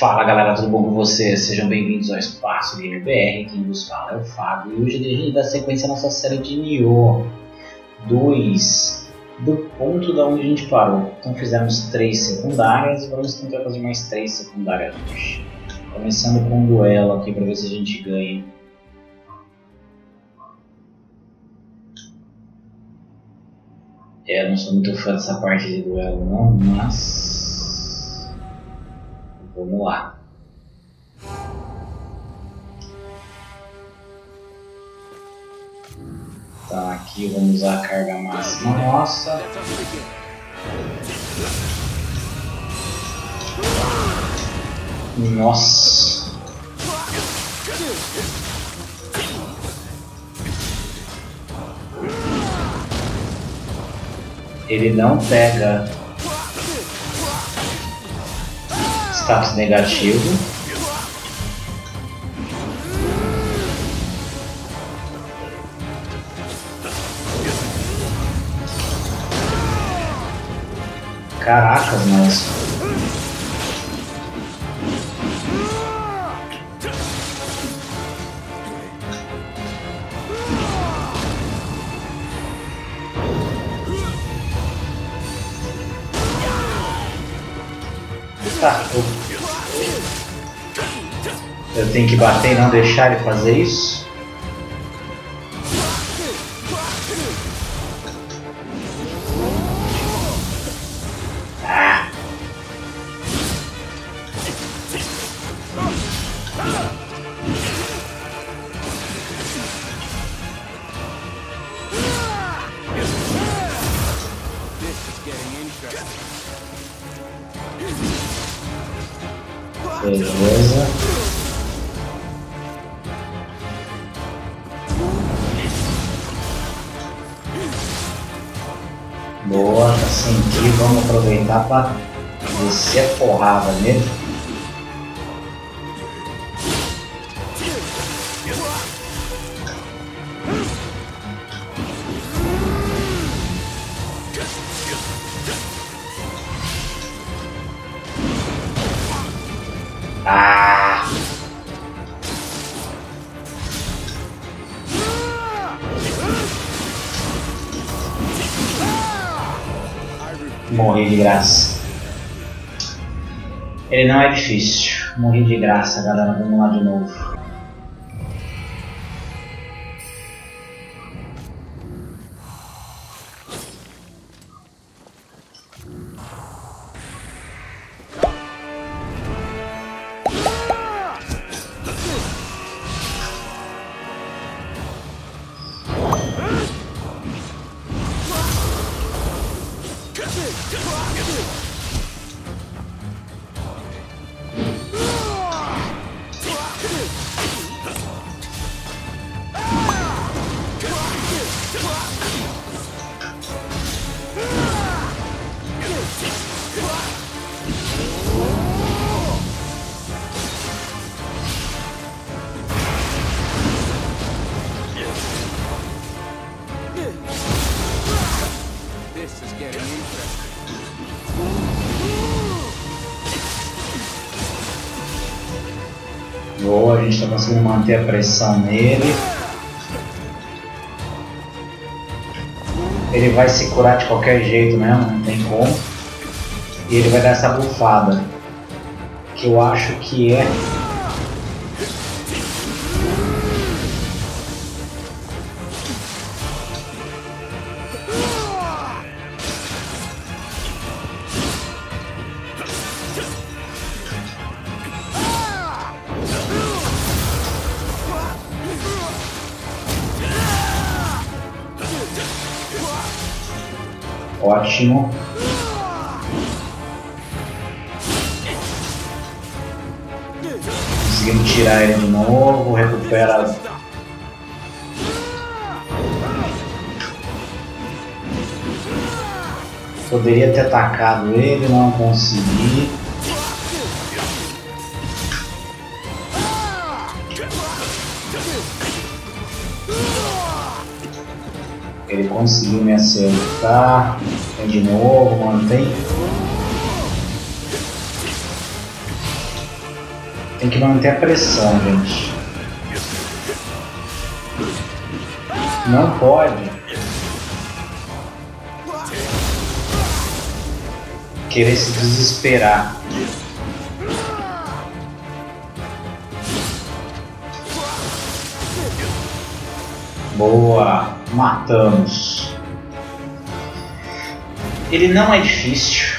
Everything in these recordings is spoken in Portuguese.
Fala galera, tudo bom com vocês? Sejam bem-vindos ao Espaço Gamer BR, quem nos fala é o Fábio e hoje a gente dá sequência à nossa série de Nioh 2 do ponto da onde a gente parou. Então fizemos três secundárias e vamos tentar fazer mais três secundárias hoje. Começando com um duelo aqui para ver se a gente ganha. É, não sou muito fã dessa parte de duelo não, mas Vamos lá. Tá, aqui vamos usar a carga máxima nossa. Nossa. Ele não pega status negativo. Caracas, mas tenho que bater e não deixar ele fazer isso? Beleza. Boa, tá senti. Vamos aproveitar para descer a porrada nele. Morri de graça. Ele não é difícil. Morri de graça, galera. Vamos lá de novo. Conseguindo manter a pressão nele. Ele vai se curar de qualquer jeito mesmo, não tem como. E ele vai dar essa bufada. Que eu acho que é Ótimo. Conseguimos tirar ele de novo, recupera. Poderia ter atacado ele, não consegui. Ele conseguiu me acertar. De novo, mantém. Tem que manter a pressão, gente. Não pode querer se desesperar. Boa, matamos. Ele não é difícil,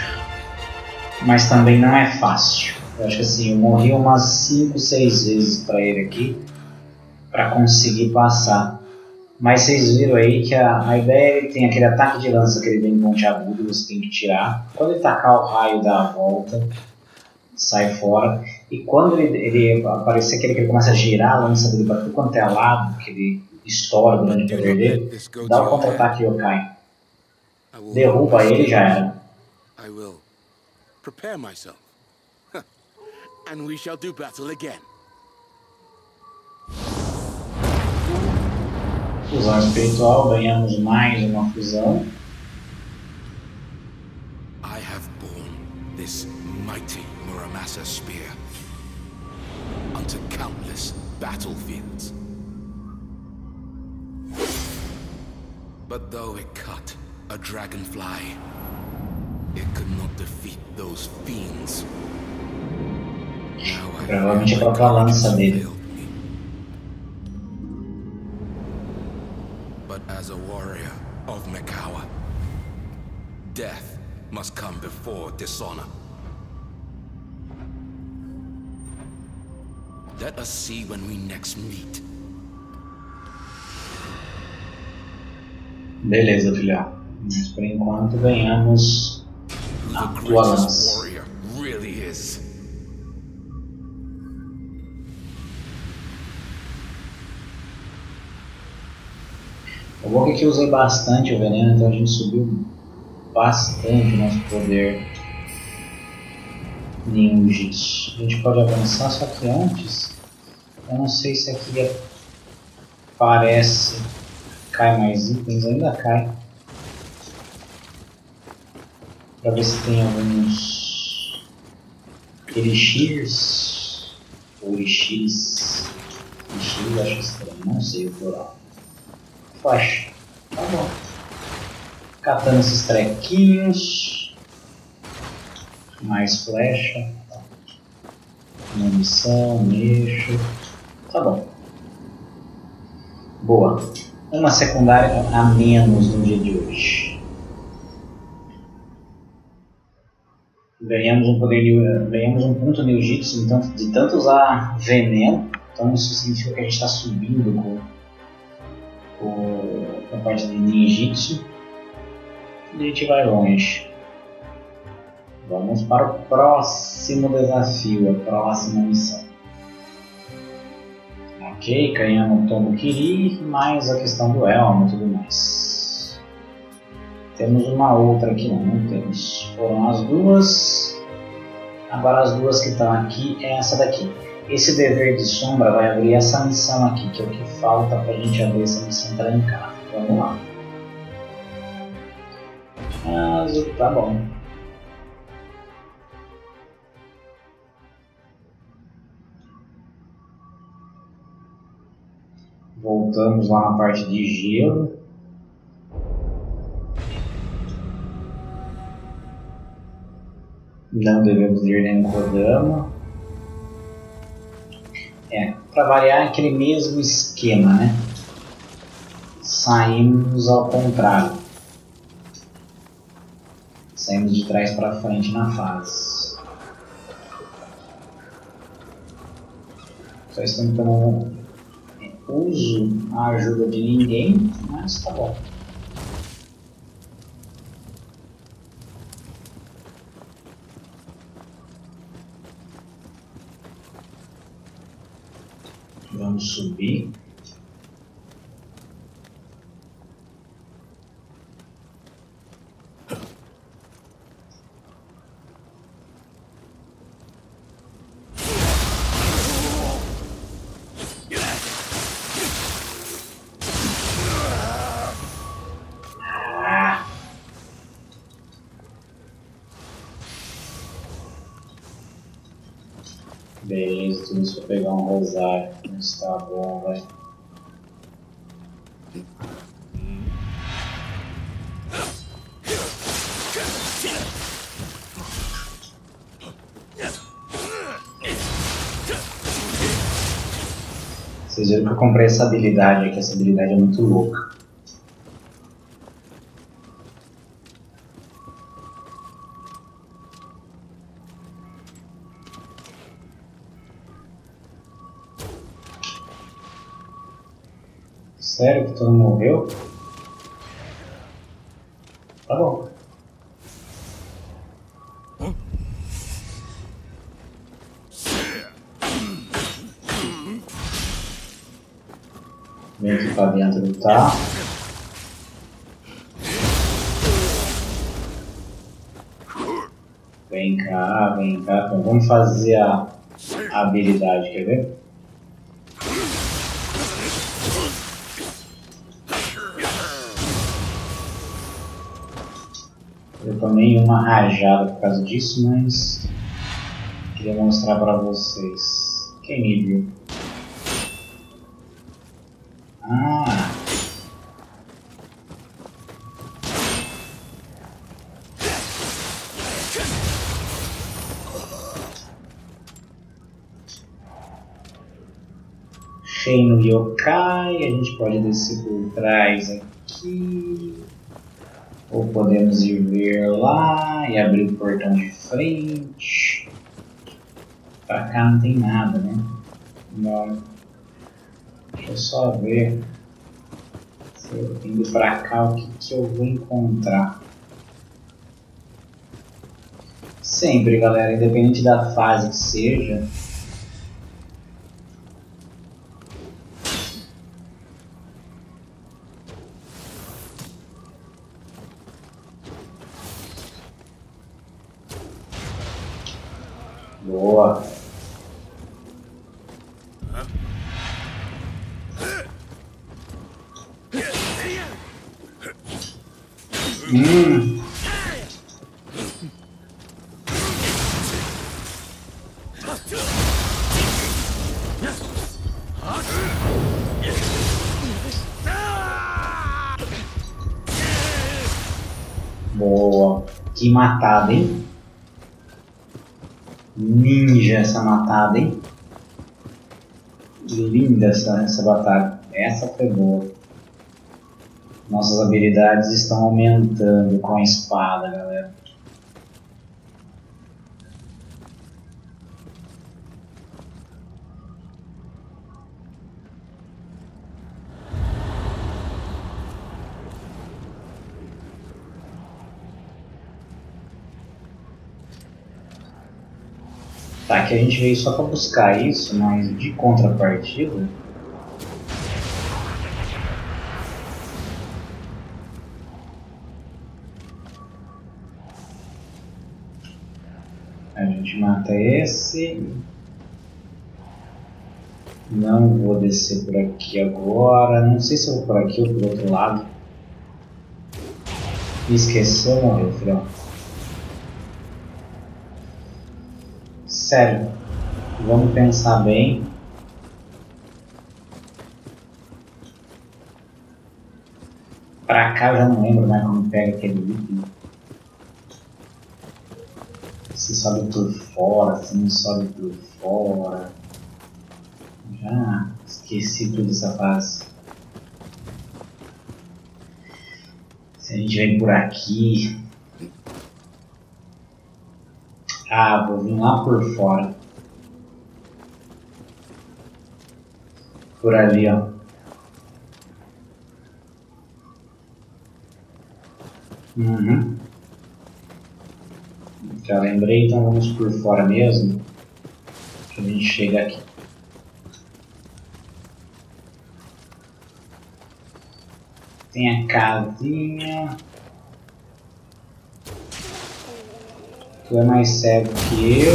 mas também não é fácil. Eu acho que assim, eu morri umas 5, 6 vezes para ele aqui para conseguir passar. Mas vocês viram aí que a, a ideia é que tem aquele ataque de lança que ele vem ponte agudo, você tem que tirar. Quando ele tacar o raio dá a volta, sai fora. E quando ele, ele aparecer aquele que ele começa a girar a lança dele para tudo quanto é lado, que ele estoura durante o poder dele, dá o contra-ataque Yokai. Derruba ele já era. I will prepare myself. And we shall do battle again. Fusão espiritual, ganhamos mais uma fusão. I have borne this mighty Muramasa spear unto countless battlefields. But though it cut a dragonfly, it could not defeat those fiends. Provavelmente a própria lança dele. But as a warrior of Mikawa, death must come before dishonor. Let us see when we next meet. Beleza, filhão. Mas por enquanto ganhamos a tua lança. O bom é que eu usei bastante o veneno, então a gente subiu bastante o nosso poder ninjitsu. A gente pode avançar, só que antes, eu não sei se aqui aparece, cai mais itens, ainda cai. Pra ver se tem alguns elixirs, ou elixirs, elixirs acho estranho, não sei o plural. Flash. Tá bom. Catando esses trequinhos. Mais flecha. Munição, mexo. Tá bom. Boa. Uma secundária a menos no dia de hoje. Ganhamos um poder ganhamos um ponto Neujitsu então, de tanto usar veneno. Então isso significa que a gente está subindo com o, a parte de ninjitsu e a gente vai longe. Vamos para o próximo desafio, a próxima missão. Ok, ganhamos o Tombo Kiri, mais a questão do Elmo e tudo mais. Temos uma outra aqui, não, não temos. Foram as duas. Agora as duas que estão aqui é essa daqui. Esse dever de sombra vai abrir essa missão aqui, que é o que falta para a gente abrir essa missão trancada. Vamos lá. Mas tá bom. Voltamos lá na parte de gelo. Não devemos ir nem no Kodama. É, para variar aquele mesmo esquema, né? Saímos ao contrário. Saímos de trás para frente na fase. Só estamos tentando uso a ajuda de ninguém, mas tá bom. Vamos subir. Eu pegar um rosário. Está bom, vai. Vocês viram que eu comprei essa habilidade aqui, essa habilidade é muito louca. Sério que tu não morreu? Tá bom. Vem aqui pra dentro, tá? Vem cá, vem cá. Então vamos fazer a habilidade, quer ver? Eu tomei uma rajada por causa disso, mas queria mostrar para vocês. Quem me viu? Ah! Cheio no yokai, a gente pode descer por trás aqui. Ou podemos ir ver lá e abrir o portão de frente. Pra cá não tem nada, né? Não. Deixa eu só ver. Se eu indo pra cá, o que, que eu vou encontrar. Sempre, galera, independente da fase que seja, Boa. Hum. Boa. Que matada, hein? Ninja essa matada, hein? Linda essa, essa batalha. Essa foi boa. Nossas habilidades estão aumentando com a espada, galera. Tá, que a gente veio só para buscar isso, mas de contrapartida. A gente mata esse. Não vou descer por aqui agora. Não sei se eu vou por aqui ou por outro lado. Esqueceu, morreu, filhão. Sério, vamos pensar bem. Pra cá eu já não lembro mais como pega aquele item. Se sobe por fora, se não sobe por fora. Já esqueci tudo essa fase. Se a gente vem por aqui. Ah, vou vir lá por fora. Por ali, ó. Uhum. Já lembrei, então vamos por fora mesmo. Que a gente chega aqui. Tem a casinha. Tu é mais cego que eu.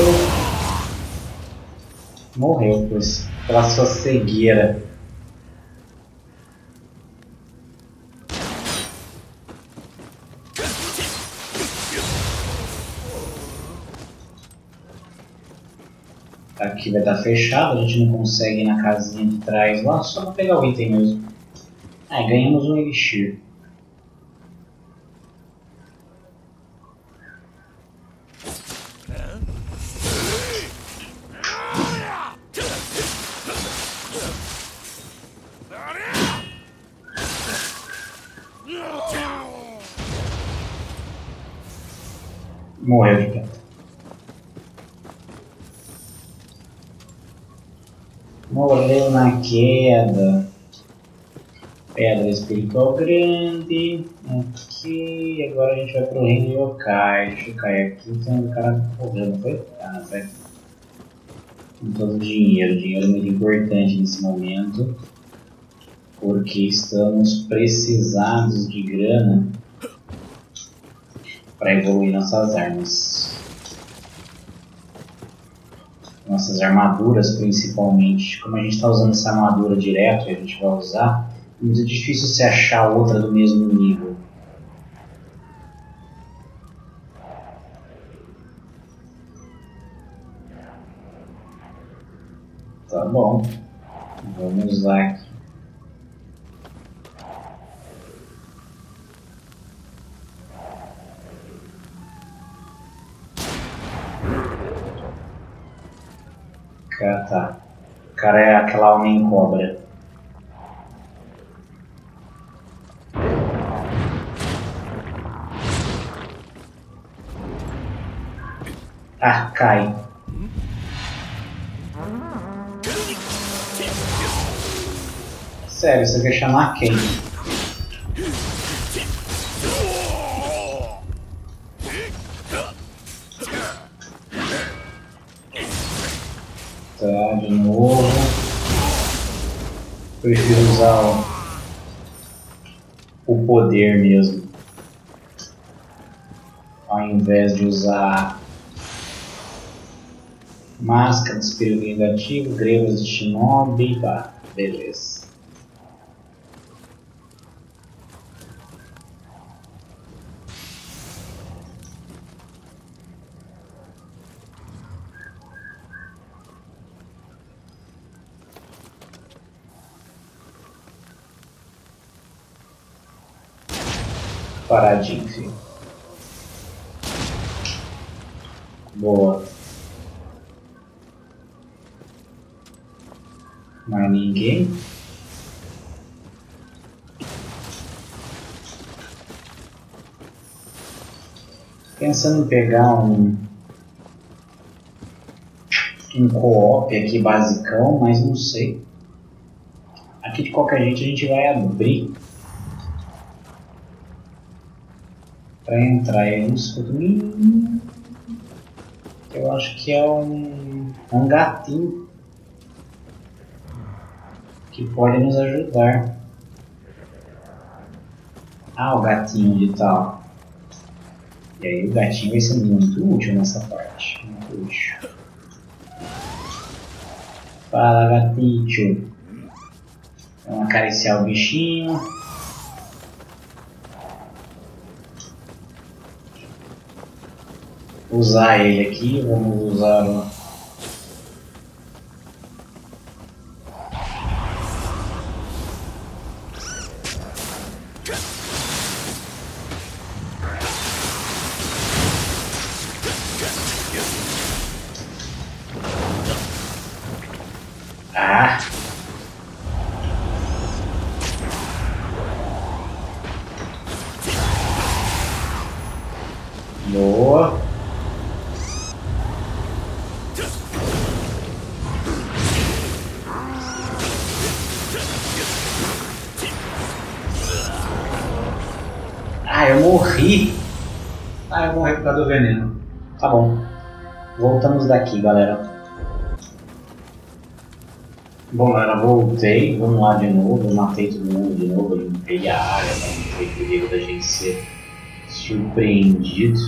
Morreu, pois. Pela sua cegueira. Aqui, Aqui vai estar fechado, a gente não consegue ir na casinha de trás lá, só pra pegar o item mesmo. Ah, ganhamos um elixir. Morreu de pé. Morreu na queda. Pedra espiritual grande. Aqui. Agora a gente vai pro reino yokai. Deixa eu cair aqui. Tem um cara morreu, não foi? Ah, foi. Com todo o dinheiro. Dinheiro é muito importante nesse momento. Porque estamos precisados de grana para evoluir nossas armas. Nossas armaduras, principalmente. Como a gente está usando essa armadura direto a gente vai usar, é muito difícil se achar outra do mesmo nível. Tá bom. Vamos usar aqui. Sério, você quer chamar quem? Tá, de novo. Prefiro usar o, o poder mesmo. Ao invés de usar máscara de espírito vingativo, grevas de shinobi, tá, beleza. Paradinho, filho. Boa. Mais ninguém. Pensando em pegar um um co-op aqui basicão, mas não sei. Aqui de qualquer jeito a gente vai abrir para entrar. Não escuto nenhum. Eu acho que é um, um gatinho que pode nos ajudar. Ah, o gatinho de tal. E aí o gatinho vai ser muito útil nessa parte. Muito útil. Fala gatinho. Vamos acariciar o bichinho. Usar ele aqui, vamos usar o Ah! Boa! Morri! Ah, eu por causa do veneno. Tá bom. Voltamos daqui, galera. Bom, galera, voltei, vamos lá de novo, matei todo mundo de novo, eu limpei a área, não foi perigo da gente ser surpreendido.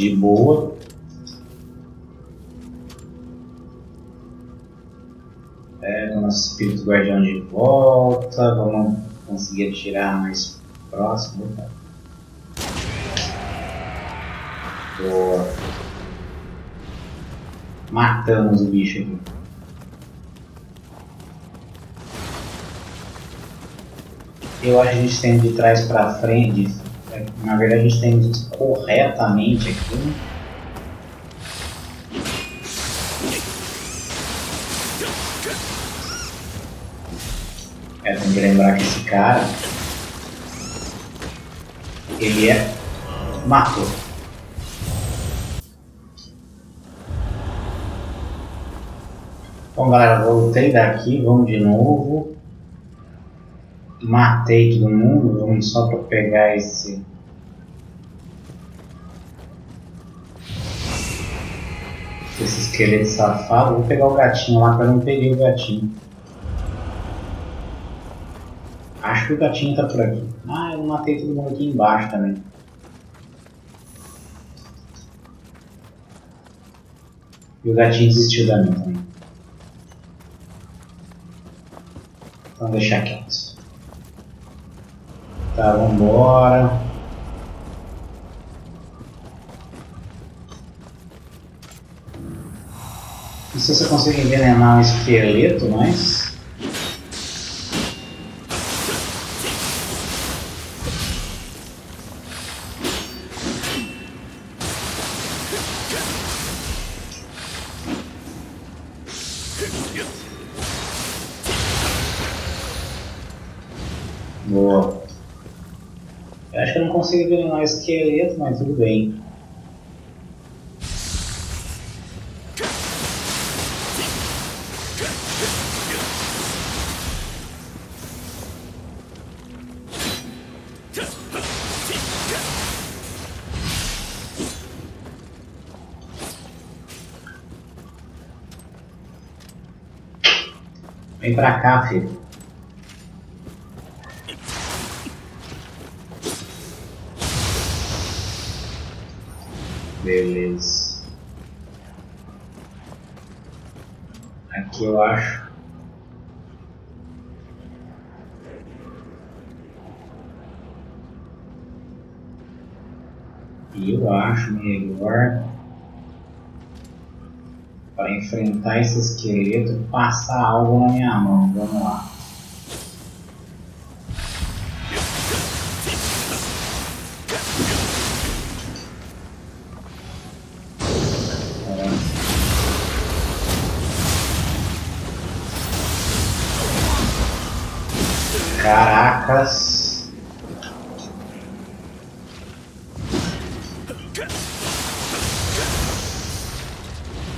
De boa. Pega o nosso espírito guardião de volta. Vamos conseguir atirar mais próximo. Boa. Matamos o bicho aqui. Eu acho que a gente tem de trás para frente. Na verdade, a gente tem corretamente aqui. É, tem que lembrar que esse cara. Ele é. Matou. Bom galera, voltei daqui, vamos de novo. Matei todo mundo, vamos só para pegar esse. Esse esqueleto safado. Vou pegar o gatinho lá, que eu não peguei o gatinho. Acho que o gatinho tá por aqui. Ah, eu matei todo mundo aqui embaixo também. E o gatinho desistiu da mim também. Então deixar quieto. Tá, vambora. Não sei se você consegue envenenar um esqueleto, mas... Boa. Acho que eu não consigo envenenar esqueleto, mas tudo bem. Vem pra cá, filho. Beleza. Aqui eu acho. Eu acho melhor para enfrentar esse esqueleto passar algo na minha mão. Vamos lá. Caracas.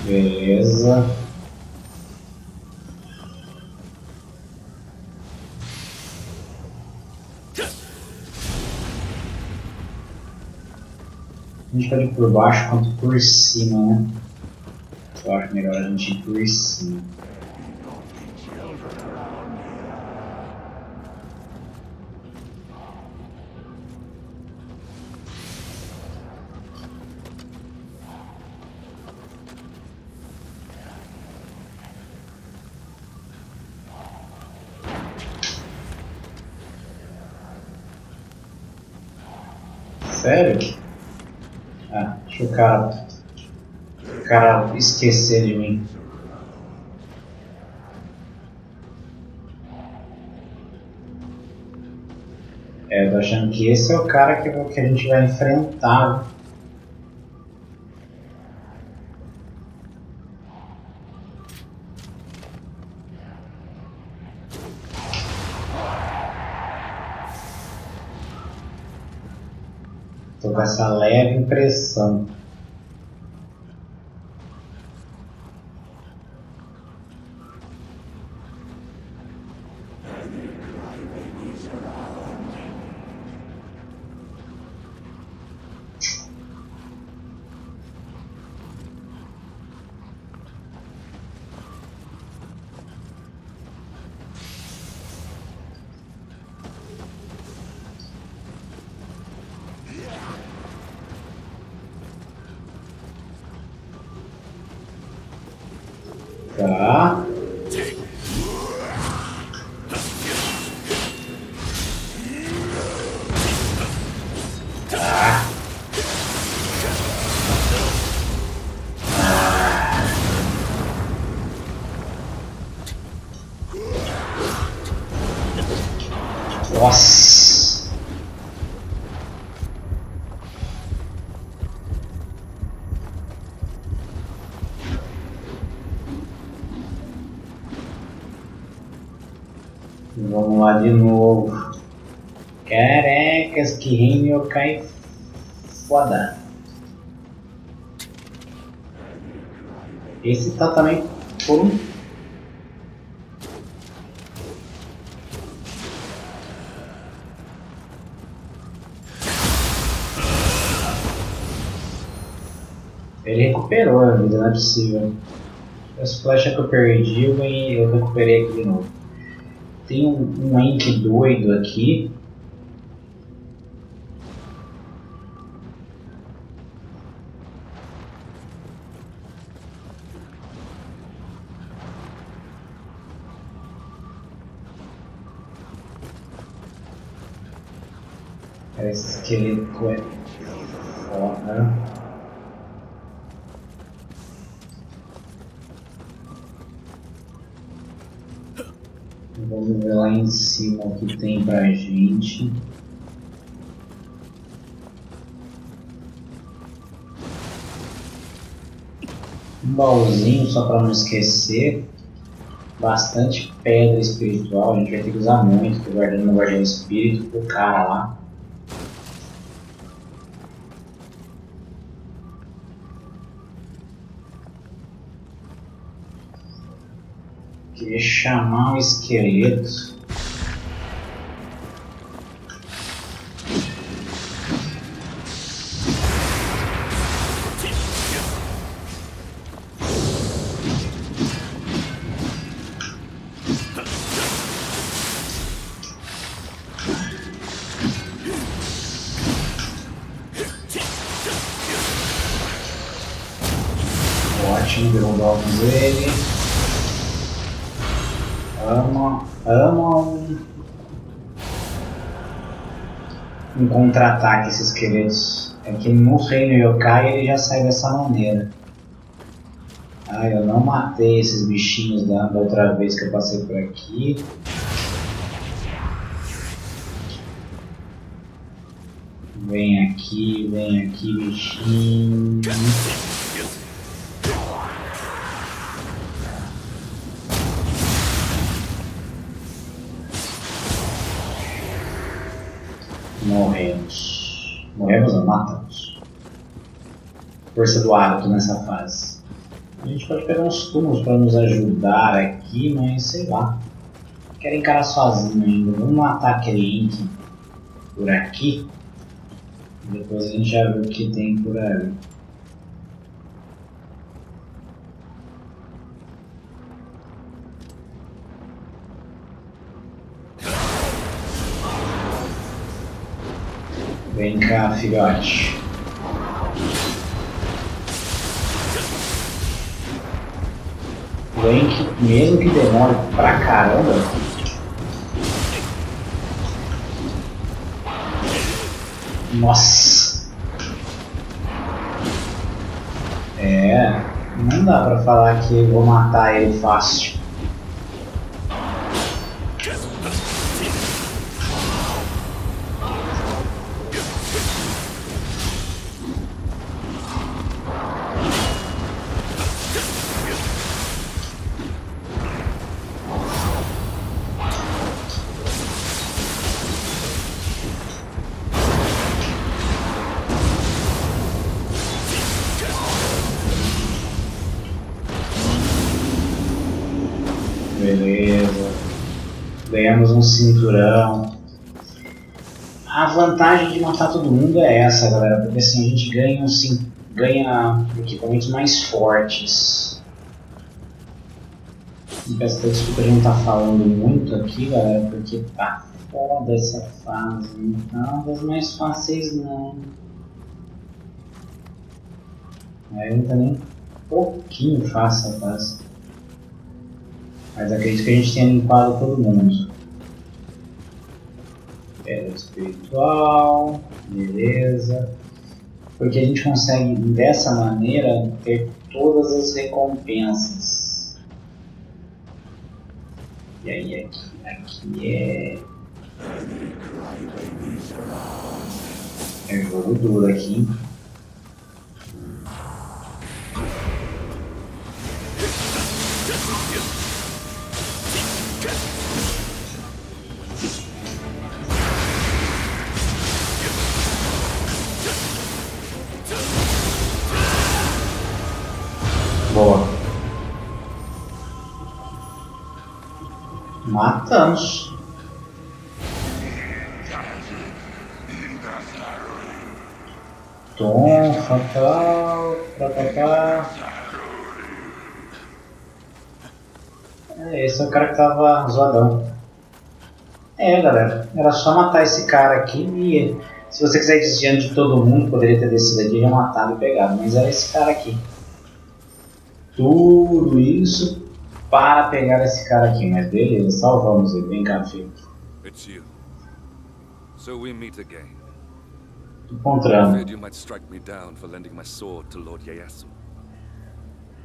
Beleza. A gente pode ir por baixo quanto por cima, né? Eu acho melhor a gente ir por cima. Sério? Ah, deixa o cara. O cara esquecer de mim. É, eu tô achando que esse é o cara que, que a gente vai enfrentar. Com essa leve impressão. 啊。Novo. Carecas, que reino cai foda. Esse tá também por um Ele recuperou a vida, não é possível. As flechas que eu perdi, eu, ganhei, eu recuperei aqui de novo. Tem um, um Enk doido aqui. Esse esqueleto é foda. Vamos ver lá em cima o que tem pra gente. Um baúzinho só para não esquecer. Bastante pedra espiritual, a gente vai ter que usar muito, tô guardando no guardião espírito pro cara lá. Queria chamar o esqueleto. Um contra-ataque esses esqueletos. É que no reino yokai ele já sai dessa maneira. Ah, eu não matei esses bichinhos da, outra vez que eu passei por aqui. Vem aqui, vem aqui, bichinho. Morremos. Morremos matamos? Força do hábito nessa fase. A gente pode pegar uns túmulos para nos ajudar aqui, mas sei lá. Quero encarar sozinho ainda. Vamos matar aquele Ink por aqui. Depois a gente já vê o que tem por ali. Vem cá, filhote. O Enk, mesmo que demore pra caramba, Nossa! É, não dá pra falar que eu vou matar ele fácil. Ganhamos um cinturão. A vantagem de matar todo mundo é essa, galera, porque assim a gente ganha, assim, ganha equipamentos mais fortes. Peço desculpa a gente tá falando muito aqui, galera, porque tá foda essa fase. Não das mais fáceis não. Aí não tá nem um pouquinho fácil a fase. Mas acredito que a gente tenha limpado todo mundo. Pedra espiritual, beleza. Porque a gente consegue dessa maneira ter todas as recompensas. E aí aqui, aqui é. É jogo duro aqui. Zoadão. É, galera, era só matar esse cara aqui e se você quiser ir diante de todo mundo, poderia ter descido aqui e matado e pegado, mas era esse cara aqui. Tudo isso para pegar esse cara aqui, mas beleza, salvamos ele. Vem cá, filho. It's you. So we meet again. Encontramos. Feared you might strike me down for lending my sword to Lord Ieyasu.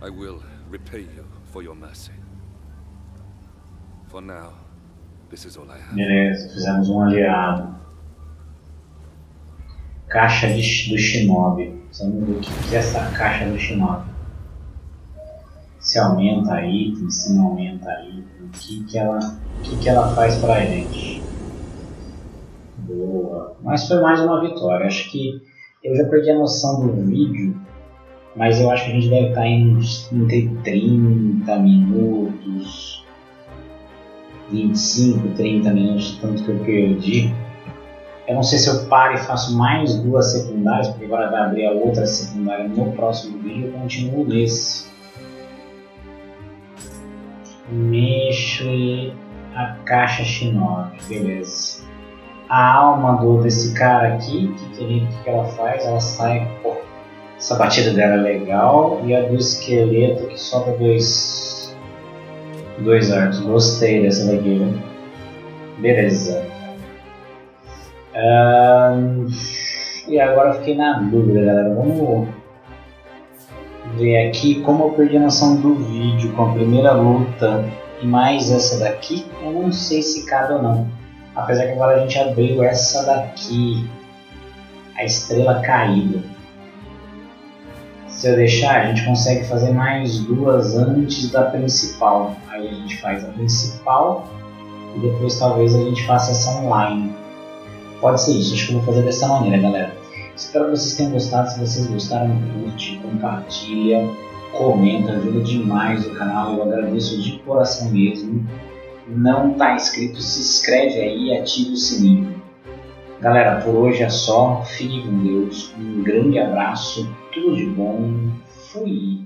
I will repay you for your mercy. Beleza, fizemos um aliado. Caixa de, do Shinobi. Vamos ver o que é essa caixa do Shinobi se aumenta item, se não aumenta item, o que, que, ela, o que, que ela faz pra gente. Boa. Mas foi mais uma vitória. Acho que eu já perdi a noção do vídeo, mas eu acho que a gente deve estar em entre 30 minutos, 25, 30 minutos, tanto que eu perdi. Eu não sei se eu paro e faço mais duas secundárias, porque agora vai abrir a outra secundária no próximo vídeo, eu continuo nesse. Mexo a caixa Shinobi, beleza. A alma do, desse cara aqui, que, que, que ela faz? Ela sai, pô, essa batida dela é legal. E a do esqueleto que solta dois, dois arcos. Gostei dessa daqui, né? Beleza. Um, e agora fiquei na dúvida, galera. Vamos ver aqui como eu perdi a noção do vídeo com a primeira luta e mais essa daqui, eu não sei se cabe ou não. Apesar que agora a gente abriu essa daqui, a estrela caída. Se eu deixar, a gente consegue fazer mais duas antes da principal. Aí a gente faz a principal e depois talvez a gente faça essa online. Pode ser isso, acho que eu vou fazer dessa maneira, galera. Espero que vocês tenham gostado. Se vocês gostaram, curte, compartilha, comenta, ajuda demais o canal. Eu agradeço de coração mesmo. Não está inscrito, se inscreve aí e ative o sininho. Galera, por hoje é só. Fique com Deus. Um grande abraço. Tudo de bom. Fui.